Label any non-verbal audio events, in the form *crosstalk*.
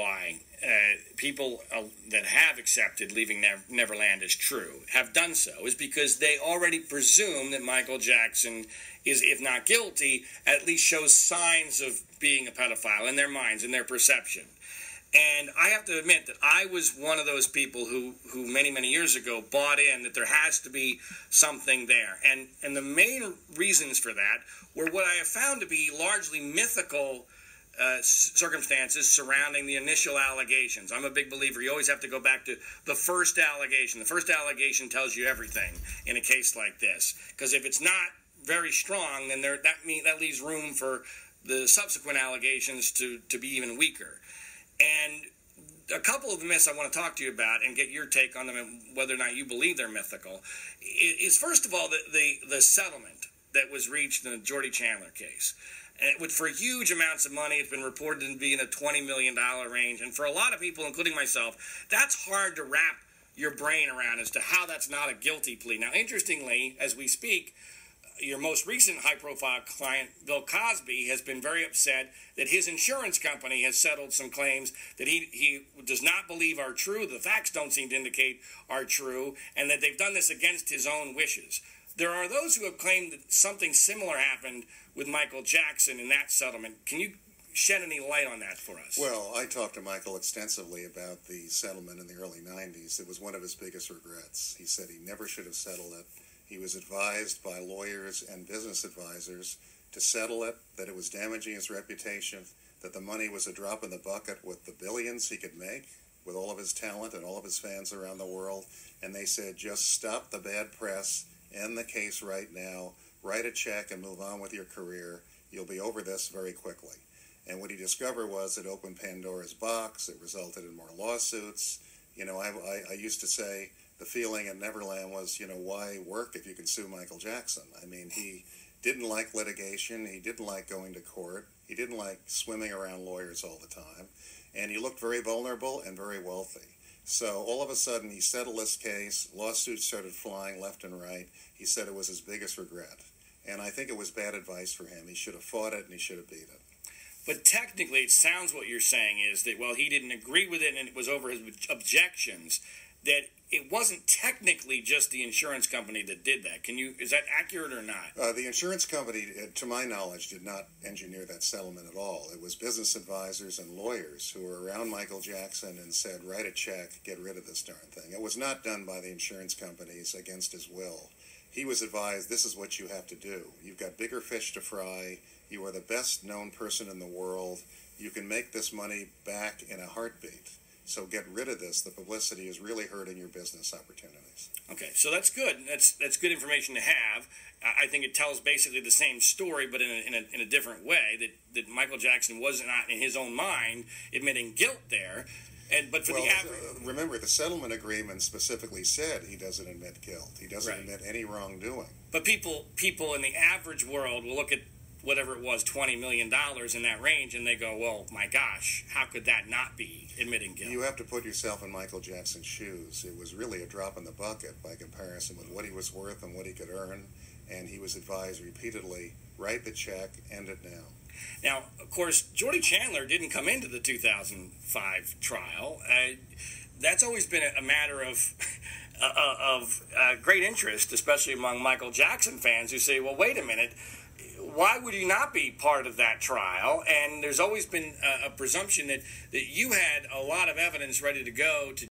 why uh, people uh, that have accepted leaving Never- Neverland as true have done so is because they already presume that Michael Jackson is, if not guilty, at least shows signs of being a pedophile in their minds, in their perception. And I have to admit that I was one of those people who, who many, many years ago bought in that there has to be something there. And, and the main reasons for that were what I have found to be largely mythical uh, circumstances surrounding the initial allegations. I'm a big believer. You always have to go back to the first allegation. The first allegation tells you everything in a case like this. Because if it's not very strong, then there, that, mean, that leaves room for the subsequent allegations to, to be even weaker. And a couple of the myths I want to talk to you about and get your take on them and whether or not you believe they're mythical is first of all the, the, the settlement that was reached in the Jordy Chandler case. With, for huge amounts of money, it's been reported to be in the $20 million range. And for a lot of people, including myself, that's hard to wrap your brain around as to how that's not a guilty plea. Now, interestingly, as we speak, uh, your most recent high profile client, Bill Cosby, has been very upset that his insurance company has settled some claims that he, he does not believe are true, the facts don't seem to indicate are true, and that they've done this against his own wishes. There are those who have claimed that something similar happened with Michael Jackson in that settlement. Can you shed any light on that for us? Well, I talked to Michael extensively about the settlement in the early 90s. It was one of his biggest regrets. He said he never should have settled it he was advised by lawyers and business advisors to settle it, that it was damaging his reputation, that the money was a drop in the bucket with the billions he could make with all of his talent and all of his fans around the world. And they said, just stop the bad press, end the case right now, write a check, and move on with your career. You'll be over this very quickly. And what he discovered was it opened Pandora's box. It resulted in more lawsuits. You know, I, I, I used to say, the feeling in Neverland was, you know, why work if you can sue Michael Jackson? I mean, he didn't like litigation. He didn't like going to court. He didn't like swimming around lawyers all the time. And he looked very vulnerable and very wealthy. So all of a sudden, he settled this case. Lawsuits started flying left and right. He said it was his biggest regret. And I think it was bad advice for him. He should have fought it and he should have beat it. But technically, it sounds what you're saying is that, well, he didn't agree with it and it was over his objections that it wasn't technically just the insurance company that did that. Can you is that accurate or not? Uh, the insurance company, uh, to my knowledge, did not engineer that settlement at all. It was business advisors and lawyers who were around Michael Jackson and said, "Write a check, get rid of this darn thing." It was not done by the insurance companies against his will. He was advised, "This is what you have to do. You've got bigger fish to fry. You are the best known person in the world. You can make this money back in a heartbeat." So get rid of this. The publicity is really hurting your business opportunities. Okay, so that's good. That's that's good information to have. I think it tells basically the same story, but in a, in a, in a different way. That that Michael Jackson was not in his own mind admitting guilt there. And, but for well, the average, uh, remember the settlement agreement specifically said he doesn't admit guilt. He doesn't right. admit any wrongdoing. But people people in the average world will look at whatever it was, $20 million in that range, and they go, well, my gosh, how could that not be admitting guilt? You have to put yourself in Michael Jackson's shoes. It was really a drop in the bucket by comparison with what he was worth and what he could earn, and he was advised repeatedly write the check, end it now. Now, of course, Jordy Chandler didn't come into the 2005 trial. Uh, that's always been a, matter of *laughs* uh, of uh, great interest, especially among Michael Jackson fans who say, "Well, wait a minute." Why would you not be part of that trial? And there's always been a, a presumption that, that you had a lot of evidence ready to go to